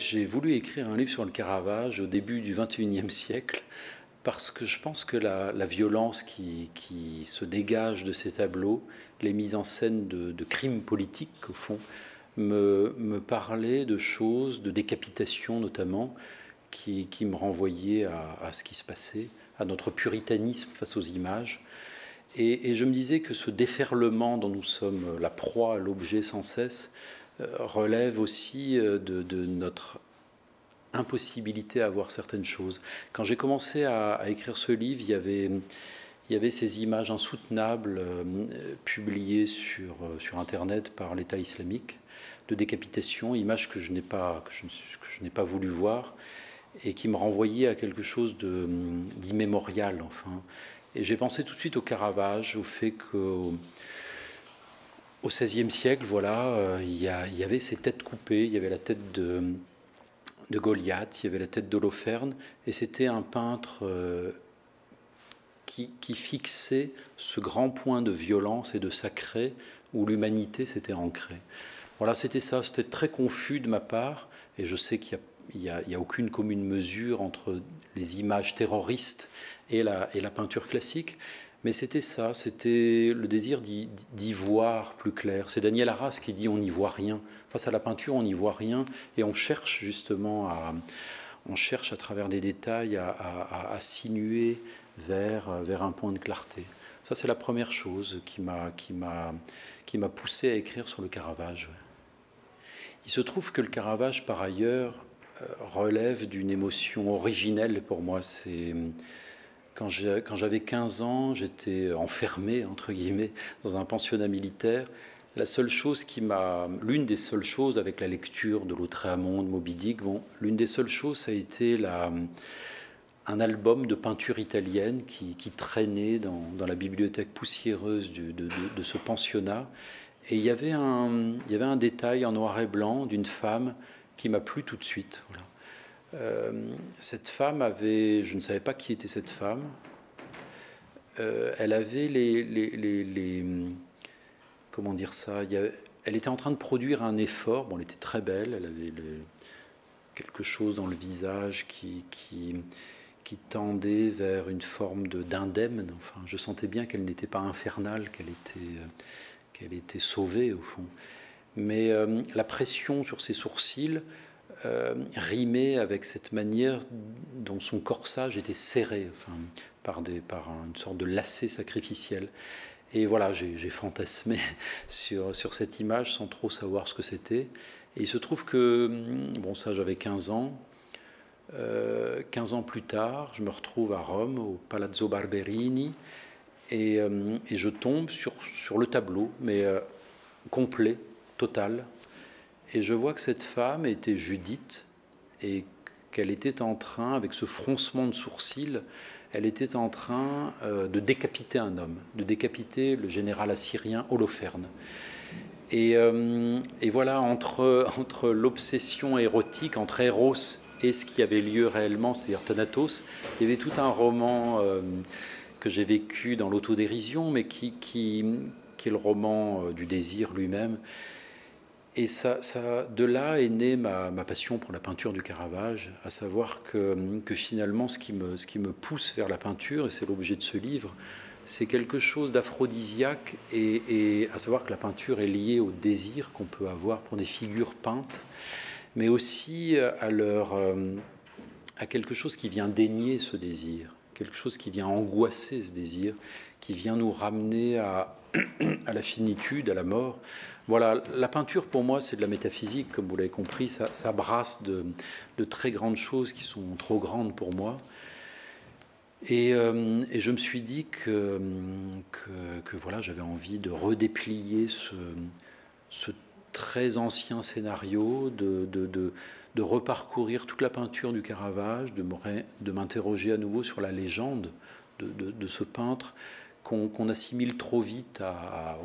j'ai voulu écrire un livre sur le Caravage au début du XXIe siècle parce que je pense que la, violence qui, se dégage de ces tableaux, les mises en scène de, crimes politiques, au fond, me, parlaient de choses, de décapitation notamment, qui, me renvoyaient à, ce qui se passait, à notre puritanisme face aux images. Et, je me disais que ce déferlement dont nous sommes la proie, l'objet sans cesse, relève aussi euh, de, notre impossibilité à voir certaines choses. Quand j'ai commencé à, écrire ce livre, il y avait, il y avait ces images insoutenables euh, publiées sur, euh, sur Internet par l'État islamique de décapitation, images que je n'ai pas, que je, pas voulu voir et qui me renvoyaient à quelque chose d'immémorial, enfin. Et j'ai pensé tout de suite au Caravage, au fait au XVIe siècle, voilà, euh, il, y avait ces têtes coupées, il y avait la tête de de Goliath, il y avait la tête d'Holoferne, et c'était un peintre euh, qui, fixait ce grand point de violence et de sacré où l'humanité s'était ancrée. Voilà, c'était ça, c'était très confus de ma part, et je sais qu'il n'y a, a, aucune commune mesure entre les images terroristes et la peinture classique, mais c'était ça, c'était le désir d'y voir plus clair. C'est Daniel Arras qui dit on n'y voit rien. Face à la peinture, on n'y voit rien et on cherche justement à, on cherche à travers des détails à, à, sinuer vers, vers un point de clarté. Ça, c'est la première chose qui m'a poussé à écrire sur le Caravage. Il se trouve que le Caravage, par ailleurs, euh, relève d'une émotion originelle pour moi. C'est quand j'avais 15 ans, j'étais enfermé, entre guillemets, dans un pensionnat militaire. La seule chose qui m'a. L'une des seules choses avec la lecture de Lautréamont, de Moby Dick, bon, l'une des seules choses, ça a été la, un album de peinture italienne qui, traînait dans, la bibliothèque poussiéreuse de, de, ce pensionnat. Et il y, avait un, il y avait un détail en noir et blanc d'une femme qui m'a plu tout de suite. Voilà. Euh, cette femme avait, je ne savais pas qui était cette femme, euh, elle avait les, les, comment dire ça, elle était en train de produire un effort, bon, elle était très belle, elle avait quelque chose dans le visage qui, qui, qui tendait vers une forme d'indemne, enfin, je sentais bien qu'elle n'était pas infernale, qu'elle était, euh, qu'elle était sauvée au fond. Mais la pression sur ses sourcils, euh, rimait avec cette manière dont son corsage était serré enfin, par, une sorte de lacet sacrificiel. Et voilà, j'ai fantasmé sur, cette image sans trop savoir ce que c'était. Et il se trouve que, bon, ça j'avais 15 ans. Euh, 15 ans plus tard, je me retrouve à Rome, au Palazzo Barberini, et, euh, et je tombe sur, sur le tableau, mais euh, complet, total, et je vois que cette femme était Judith et qu'elle était en train, avec ce froncement de sourcils, elle était en train euh, de décapiter un homme, de décapiter le général assyrien Holoferne. Et, euh, et voilà, entre, entre l'obsession érotique, entre Eros et ce qui avait lieu réellement, c'est-à-dire Thanatos, il y avait tout un roman euh, que j'ai vécu dans l'autodérision, mais qui, qui, est le roman du désir lui-même. Et ça, de là est née ma, passion pour la peinture du Caravage, à savoir que, finalement ce qui, me, pousse vers la peinture, et c'est l'objet de ce livre, c'est quelque chose d'aphrodisiaque, et, à savoir que la peinture est liée au désir qu'on peut avoir pour des figures peintes, mais aussi à, à quelque chose qui vient dénier ce désir, quelque chose qui vient angoisser ce désir, qui vient nous ramener à, la finitude, à la mort. Voilà, la peinture pour moi c'est de la métaphysique, comme vous l'avez compris, ça, brasse de, très grandes choses qui sont trop grandes pour moi. Et, euh, je me suis dit que, que, voilà, j'avais envie de redéplier ce, ce très ancien scénario, de, de, reparcourir toute la peinture du Caravage, de m'interroger à nouveau sur la légende de, ce peintre qu'on assimile trop vite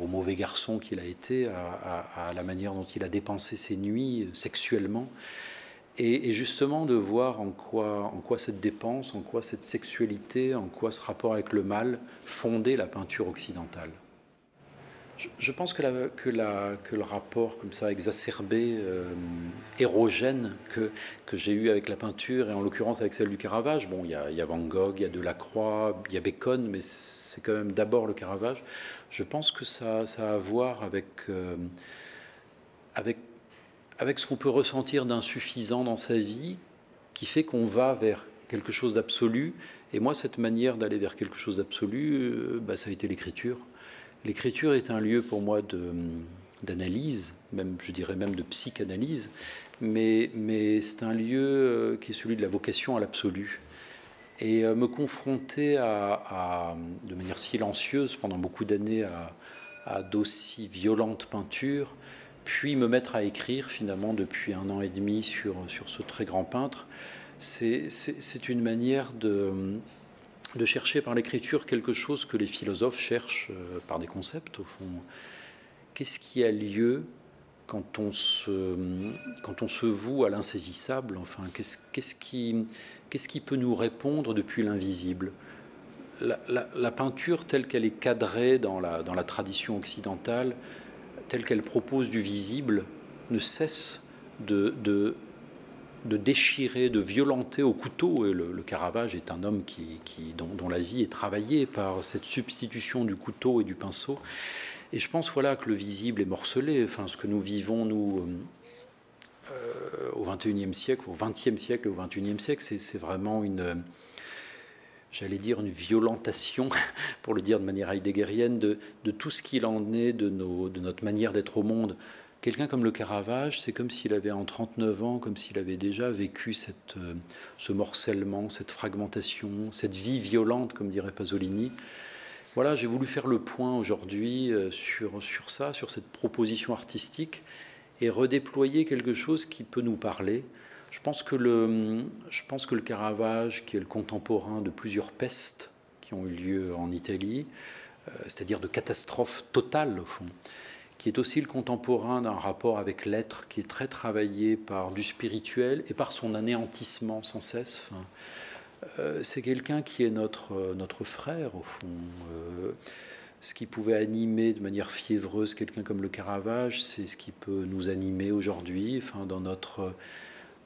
au mauvais garçon qu'il a été, à, la manière dont il a dépensé ses nuits sexuellement. Et, justement de voir en quoi, en quoi cette dépense, en quoi cette sexualité, en quoi ce rapport avec le mal fondait la peinture occidentale. Je, pense que, le rapport comme ça exacerbé, euh, érogène que, j'ai eu avec la peinture, et en l'occurrence avec celle du Caravage, bon, il y, a, Van Gogh, il y a Delacroix, il y a Bacon, mais c'est quand même d'abord le Caravage. Je pense que ça, a à voir avec, euh, avec, avec ce qu'on peut ressentir d'insuffisant dans sa vie, qui fait qu'on va vers quelque chose d'absolu. Et moi, cette manière d'aller vers quelque chose d'absolu, euh, bah, ça a été l'écriture. L'écriture est un lieu pour moi d'analyse, même je dirais même de psychanalyse, mais, c'est un lieu euh, qui est celui de la vocation à l'absolu. Et euh, me confronter à, de manière silencieuse pendant beaucoup d'années à, d'aussi violentes peintures, puis me mettre à écrire finalement depuis un an et demi sur ce très grand peintre, c'est une manière de, de chercher par l'écriture quelque chose que les philosophes cherchent euh, par des concepts, au fond. Qu'est-ce qui a lieu quand on se, quand on se voue à l'insaisissable Enfin, qu'est-ce qui, qu'est-ce qui peut nous répondre depuis l'invisible? La, la, peinture telle qu'elle est cadrée dans la, dans la tradition occidentale, telle qu'elle propose du visible, ne cesse de, de, de déchirer, de violenter au couteau. Et le, Caravage est un homme qui, dont, la vie est travaillée par cette substitution du couteau et du pinceau. Et je pense voilà que le visible est morcelé. Enfin, ce que nous vivons nous euh, au XXIe siècle, au XXe siècle, au XXIe siècle, c'est vraiment une j'allais dire, une violentation, pour le dire de manière heideggerienne, de, de tout ce qu'il en est de, nos, de notre manière d'être au monde. Quelqu'un comme le Caravage, c'est comme s'il avait en 39 ans, comme s'il avait déjà vécu euh, ce morcellement, cette fragmentation, cette vie violente, comme dirait Pasolini. Voilà, j'ai voulu faire le point aujourd'hui euh, sur, sur ça, sur cette proposition artistique, et redéployer quelque chose qui peut nous parler. Je pense que le, je pense que le Caravage, qui est le contemporain de plusieurs pestes qui ont eu lieu en Italie, euh, c'est-à-dire de catastrophes totales au fond, qui est aussi le contemporain d'un rapport avec l'être qui est très travaillé par du spirituel et par son anéantissement sans cesse. Euh, c'est quelqu'un qui est notre, euh, notre frère, au fond. Euh, ce qui pouvait animer de manière fiévreuse quelqu'un comme le Caravage, c'est ce qui peut nous animer aujourd'hui, enfin, dans notre,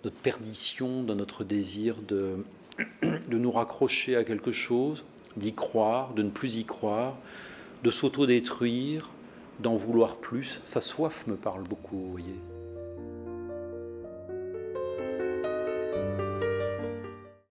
notre perdition, dans notre désir de, de nous raccrocher à quelque chose, d'y croire, de ne plus y croire, de s'auto-détruire, d'en vouloir plus. Sa soif me parle beaucoup, vous voyez.